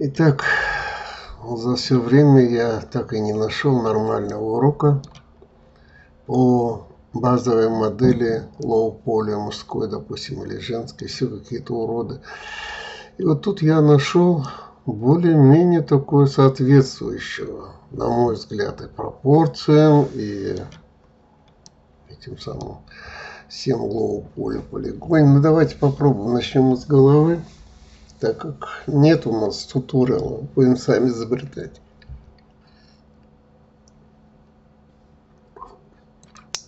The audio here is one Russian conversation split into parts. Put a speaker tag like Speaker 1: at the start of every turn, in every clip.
Speaker 1: Итак, за все время я так и не нашел нормального урока по базовой модели лоу-поля мужской, допустим, или женской, все какие-то уроды. И вот тут я нашел более-менее такое соответствующего, на мой взгляд, и пропорциям, и этим самым всем лоу-поля полигоне. Ну давайте попробуем, начнем с головы так как нет у нас туториала, будем сами изобретать.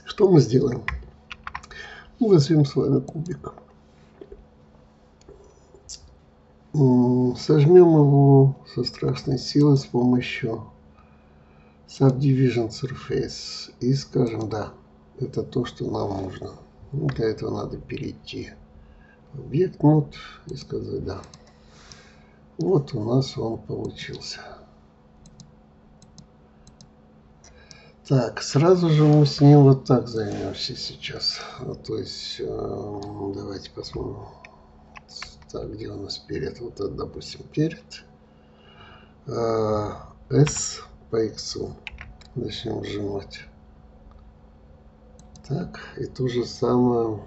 Speaker 1: Что мы сделаем? Мы возьмем с вами кубик. Сожмем его со страшной силой с помощью Subdivision Surface и скажем, да, это то, что нам нужно. Для этого надо перейти в объект мод и сказать да. Вот у нас он получился. Так, сразу же мы с ним вот так займемся сейчас. Ну, то есть, э, давайте посмотрим. Так, где у нас перед? Вот это, допустим, перед. Э, S по X. Начнем сжимать. Так, и то же самое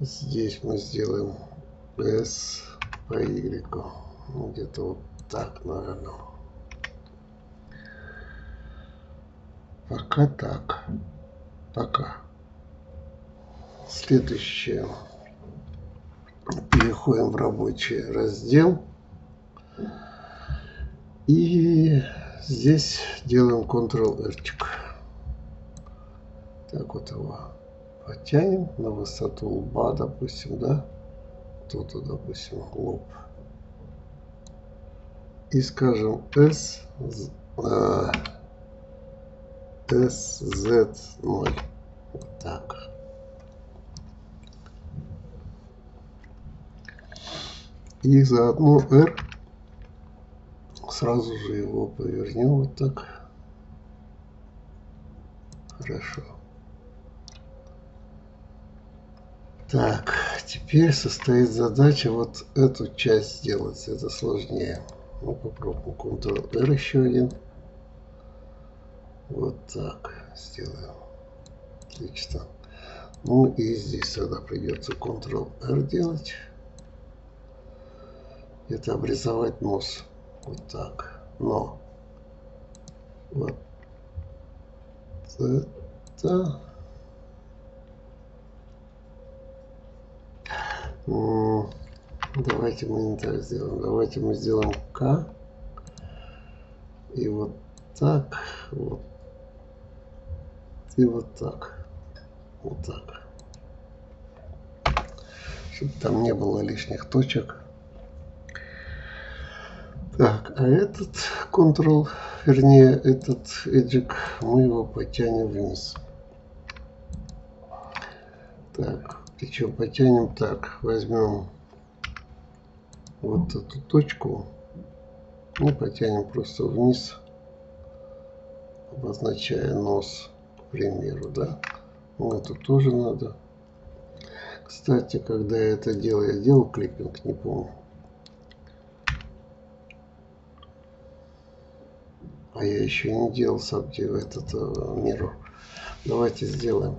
Speaker 1: здесь мы сделаем S по Y. Ну, где-то вот так, наверное. Пока так. Пока. Следующее. Переходим в рабочий раздел. И здесь делаем Ctrl-R. Так вот его потянем на высоту лба, допустим, да тут, допустим, лоб. И скажем S, э, SZ0. Вот так. И заодно R сразу же его повернем вот так. Хорошо. Так, теперь состоит задача вот эту часть сделать. Это сложнее. Ну, попробуем Ctrl-R еще один. Вот так сделаем. Отлично. Ну и здесь тогда придется Ctrl-R делать. Это обрисовать нос. Вот так. Но. Вот это Давайте мы не так сделаем. Давайте мы сделаем К. И вот так. Вот. И вот так. Вот так. Чтобы там не было лишних точек. Так, а этот Ctrl, вернее, этот эджик, мы его потянем вниз. Так, и что, потянем так, возьмем вот эту точку и потянем просто вниз, обозначая нос, к примеру, да. Ну, это тоже надо. Кстати, когда я это делал, я делал клиппинг, не помню. А я еще не делал сабди в этот э, миру. Давайте сделаем.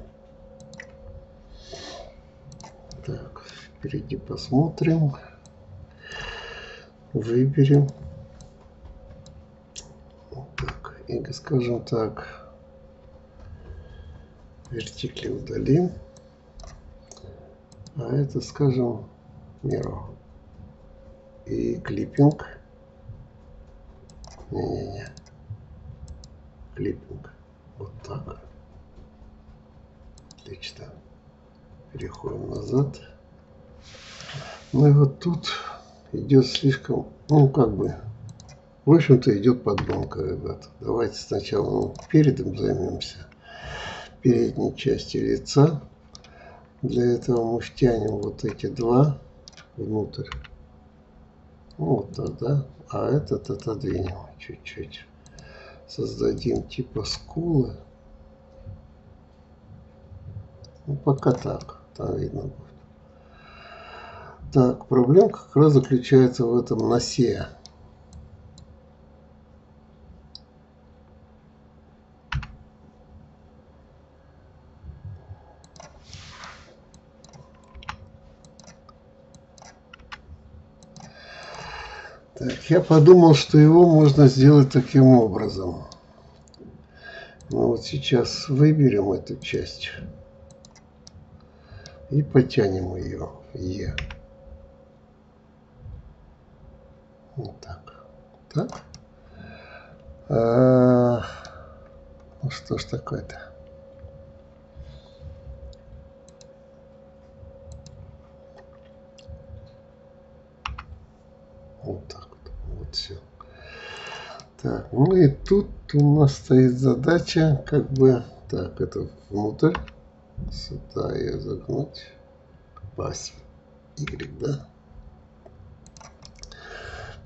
Speaker 1: Так, впереди посмотрим. Выберем. Так, и скажем так, вертикли удалим. А это, скажем, меру. И клиппинг. Не-не-не. Клиппинг. Вот так. Отлично переходим назад. Ну и вот тут идет слишком, ну как бы, в общем-то идет подгонка, ребят. Давайте сначала ну, передом займемся, передней части лица. Для этого мы втянем вот эти два внутрь. Ну, вот тогда, а этот отодвинем чуть-чуть. Создадим типа скулы. Ну, пока так там видно будет. Так, проблема как раз заключается в этом носе. Так, я подумал, что его можно сделать таким образом. Ну вот сейчас выберем эту часть и потянем ее Е. Вот так. Так. А, ну что ж такое-то? Вот так вот. Вот все. Так, ну и тут у нас стоит задача, как бы, так, это внутрь, сюда ее загнуть, пасть Y, да?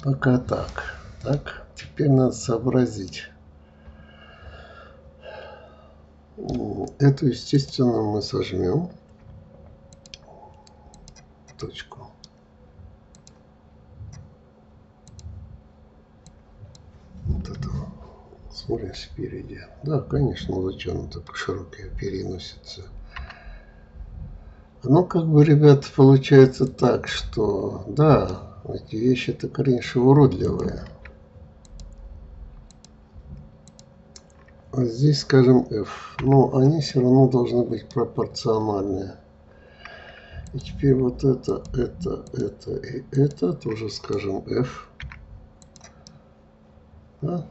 Speaker 1: Пока так. Так, теперь надо сообразить. Эту, естественно, мы сожмем. Точку. Вот это. Смотрим спереди. Да, конечно, зачем он так широкие переносится. Ну, как бы, ребята, получается так, что, да, эти вещи-то, конечно, уродливые. А здесь, скажем, F. Но они все равно должны быть пропорциональные. И теперь вот это, это, это и это тоже, скажем, F. Да?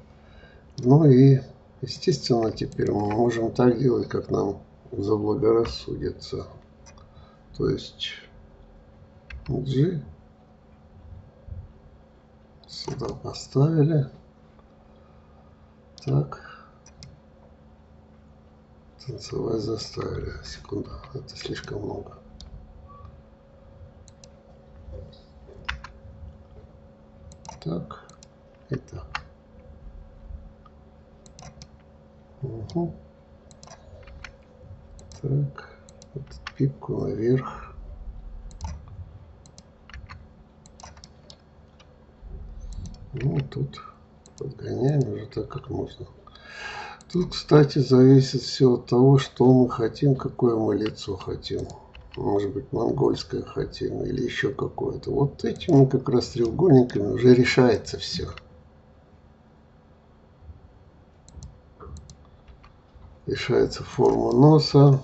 Speaker 1: Ну и, естественно, теперь мы можем так делать, как нам заблагорассудится. То есть G Сюда поставили. Так. Танцевать заставили. Секунду. Это слишком много. Так. И так. Угу. Так. Вот пипку наверх. Ну, тут подгоняем уже так, как нужно. Тут, кстати, зависит все от того, что мы хотим, какое мы лицо хотим. Может быть, монгольское хотим или еще какое-то. Вот этими как раз треугольниками уже решается все. Решается форма носа.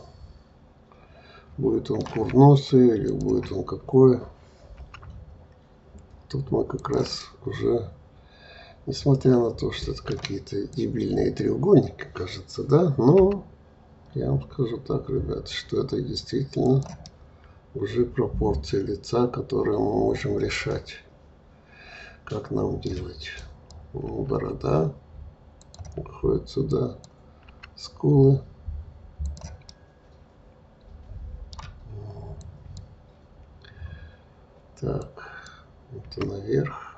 Speaker 1: Будет он курносый или будет он какой. Тут мы как раз уже Несмотря на то, что это какие-то дебильные треугольники, кажется, да, но я вам скажу так, ребят, что это действительно уже пропорции лица, которые мы можем решать, как нам делать. Ну, борода уходит сюда, скулы. Так, это наверх.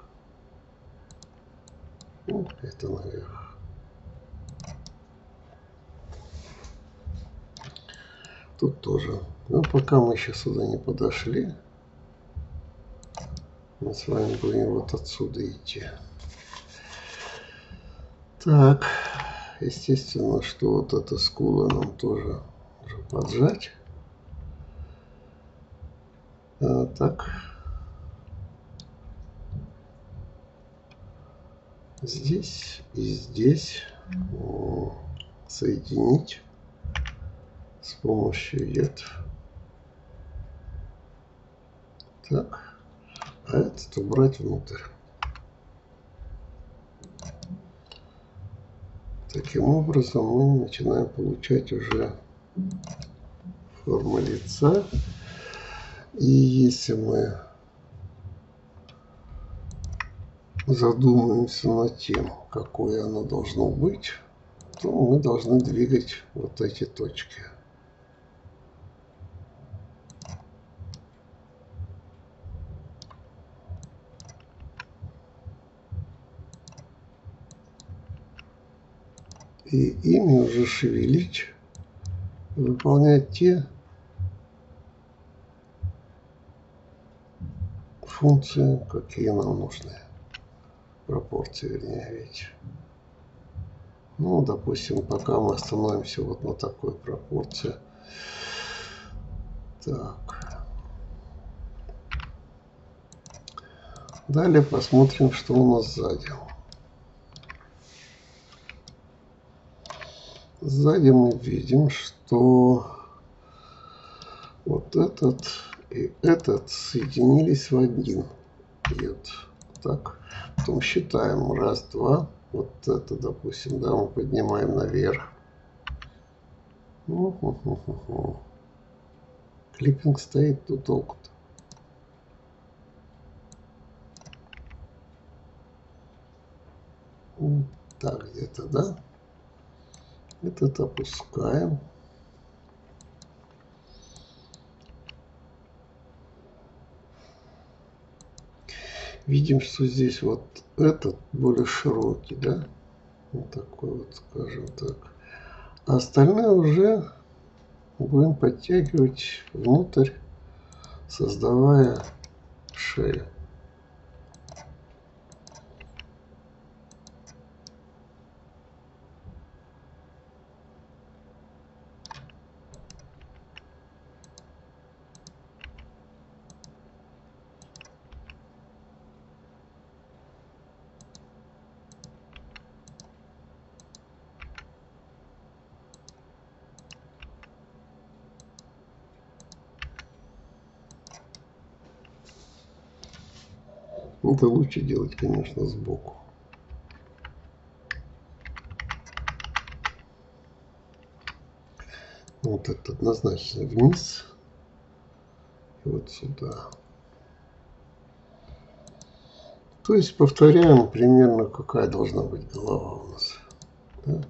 Speaker 1: Ну, это наверх. Тут тоже. Но пока мы еще сюда не подошли, мы с вами будем вот отсюда идти. Так, естественно, что вот эта скула нам тоже уже поджать. А, так, здесь и здесь соединить с помощью ветв. Так, а этот убрать внутрь. Таким образом мы начинаем получать уже форму лица. И если мы задумаемся над тем, какое оно должно быть, то мы должны двигать вот эти точки. И ими уже шевелить, выполнять те функции, какие нам нужны. Пропорции, вернее, ведь. Ну, допустим, пока мы остановимся вот на такой пропорции. Так. Далее посмотрим, что у нас сзади. Сзади мы видим, что вот этот и этот соединились в один. Идет. Так. Потом считаем. Раз, два. Вот это, допустим, да, мы поднимаем наверх. Клиппинг стоит, тут толку-то. Так, где-то, да? Этот опускаем. Видим, что здесь вот этот более широкий, да? Вот такой вот, скажем так. А остальные уже будем подтягивать внутрь, создавая шею. Это лучше делать, конечно, сбоку. Вот это однозначно вниз. И вот сюда. То есть повторяем примерно, какая должна быть голова у нас. Да?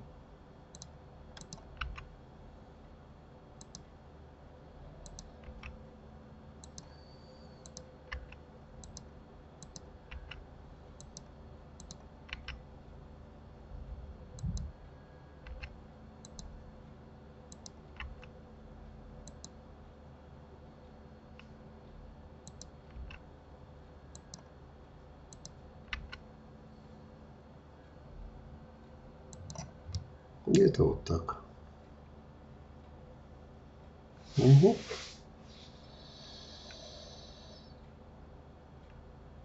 Speaker 1: Где-то вот так. Угу.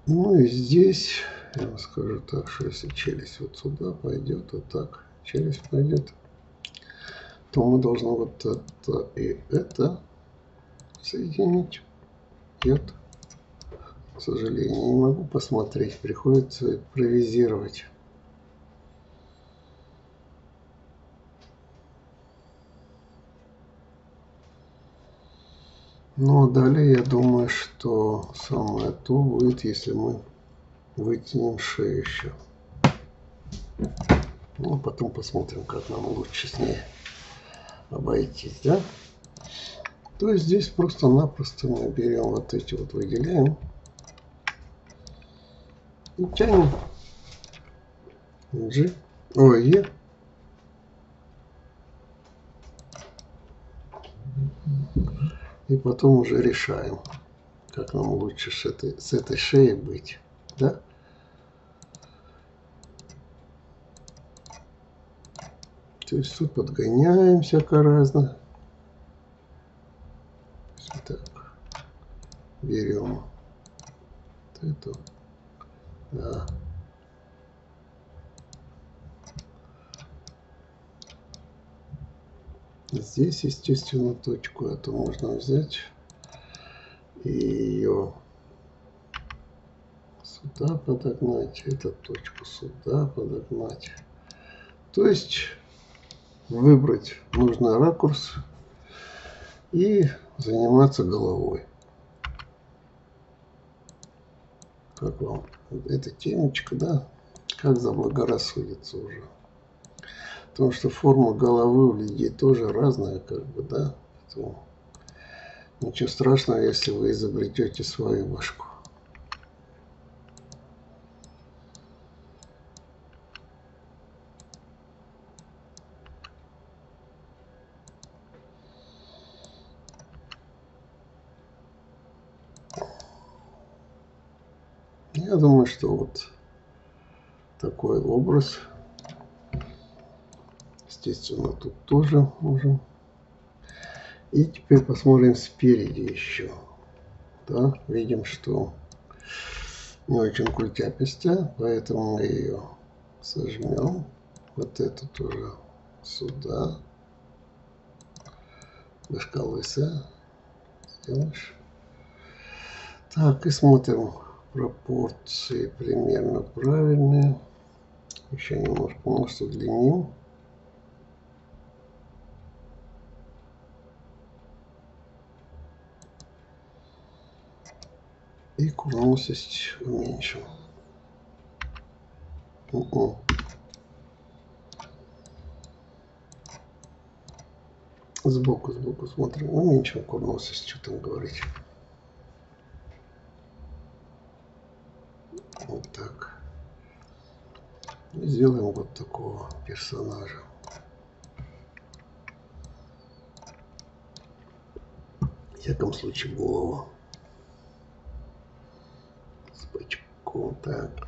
Speaker 1: Ну и здесь, я вам скажу так, что если челюсть вот сюда пойдет, вот так, челюсть пойдет, то мы должны вот это и это соединить. Нет. К сожалению, не могу посмотреть, приходится импровизировать. Ну, а далее я думаю, что самое то будет, если мы вытянем шею еще. Ну, а потом посмотрим, как нам лучше с ней обойтись, да? То есть здесь просто-напросто мы берем вот эти вот, выделяем и тянем G, ой, E И потом уже решаем, как нам лучше с этой, с этой шеей быть. Да? То есть тут подгоняем всяко разно. Так. Берем вот эту. Да. Здесь, естественно, точку эту можно взять и ее сюда подогнать, эту точку сюда подогнать. То есть выбрать нужный ракурс и заниматься головой. Как вам эта темечка, да? Как заблагорассудится уже. Потому что форма головы у людей тоже разная, как бы, да. Поэтому ничего страшного, если вы изобретете свою башку. Я думаю, что вот такой образ. Естественно, тут тоже можем. И теперь посмотрим спереди еще. Да, видим, что не очень культяпистая, поэтому мы ее сожмем. Вот это тоже сюда. Башка лысая. Сделаешь. Так, и смотрим. Пропорции примерно правильные. Еще немножко, может, удлиним. И курносость уменьшим. У -у. Сбоку, сбоку смотрим. Уменьшим курносость, что там говорить. Вот так. И сделаем вот такого персонажа. В всяком случае голову. С бочком так.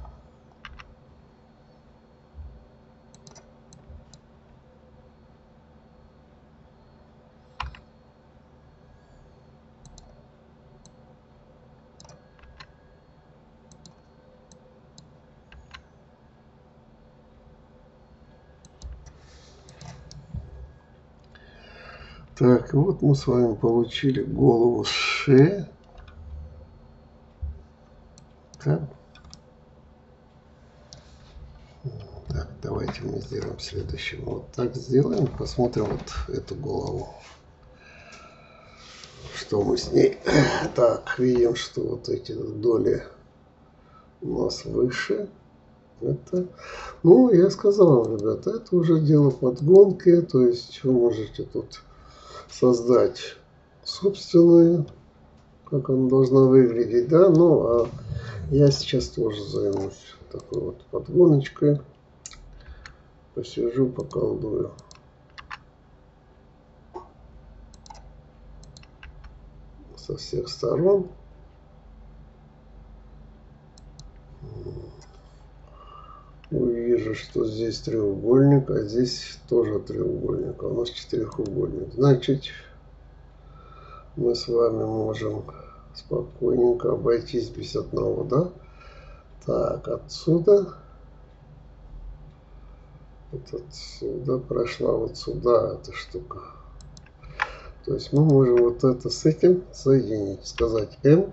Speaker 1: Так, вот мы с вами получили голову. Так. так, давайте мы сделаем следующее. Вот так сделаем, посмотрим вот эту голову. Что мы с ней? Так, видим, что вот эти доли у нас выше. Это, ну, я сказал вам, ребята, это уже дело подгонки, то есть вы можете тут создать собственную, как она должна выглядеть, да, ну, а я сейчас тоже займусь такой вот подгоночкой, посижу, поколдую. Со всех сторон. увижу, что здесь треугольник, а здесь тоже треугольник. А у нас четырехугольник. Значит, мы с вами можем спокойненько обойтись без одного, да? Так, отсюда. Вот отсюда прошла вот сюда эта штука. То есть мы можем вот это с этим соединить. Сказать М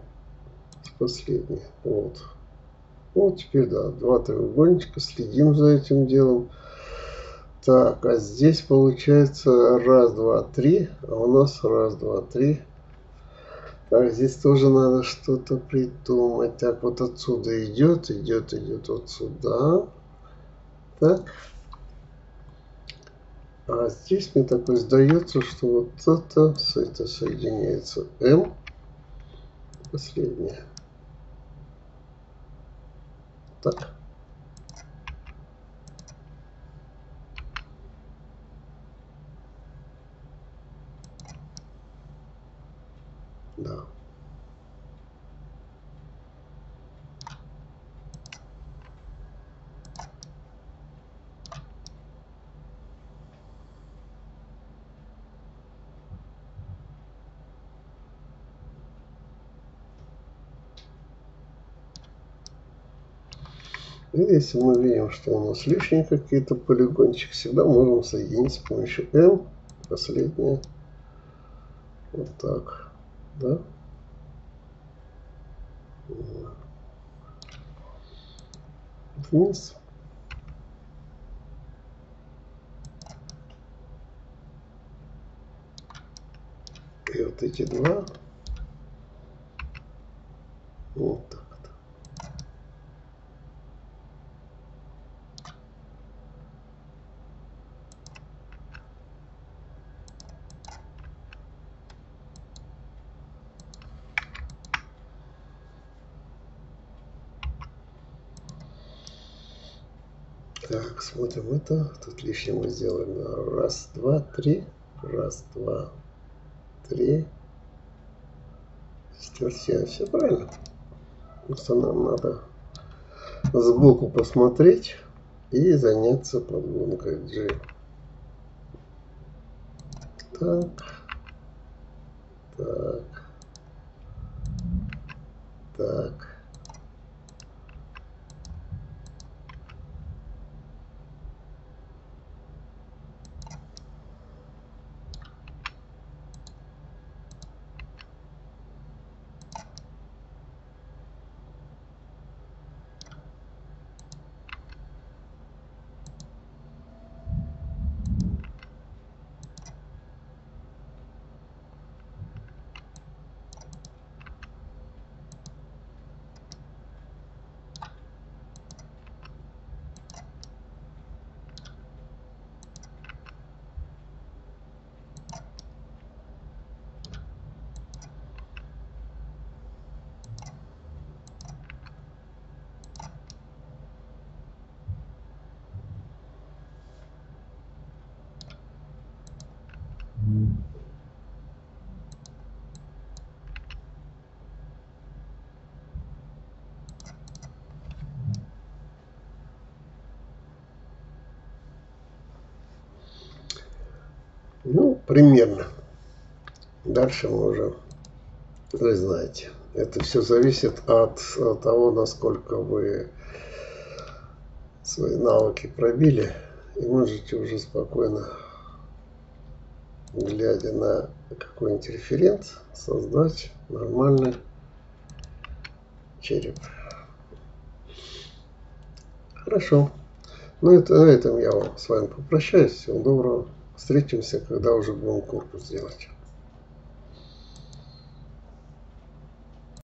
Speaker 1: с последней. Вот. Вот теперь, да, два треугольничка, следим за этим делом. Так, а здесь получается раз, два, три, а у нас раз, два, три. Так, здесь тоже надо что-то придумать. Так, вот отсюда идет, идет, идет вот сюда. Так. А здесь мне такой сдается, что вот это с это соединяется М. Последнее. Так. Да. И если мы видим, что у нас лишние какие-то полигончики, всегда можем соединить с помощью M. Последнее. Вот так. Да? Вниз. И вот эти два. Вот так. Так, смотрим это. Тут лишнее мы сделаем. Раз, два, три. Раз, два, три. Четверть, все правильно. Просто нам надо сбоку посмотреть и заняться подгонкой G. Так. Так. Так. Ну, примерно. Дальше мы уже, вы знаете, это все зависит от, того, насколько вы свои навыки пробили. И можете уже спокойно, глядя на какой-нибудь референс, создать нормальный череп. Хорошо. Ну, это, на этом я с вами попрощаюсь. Всего доброго. Встретимся, когда уже будем корпус делать.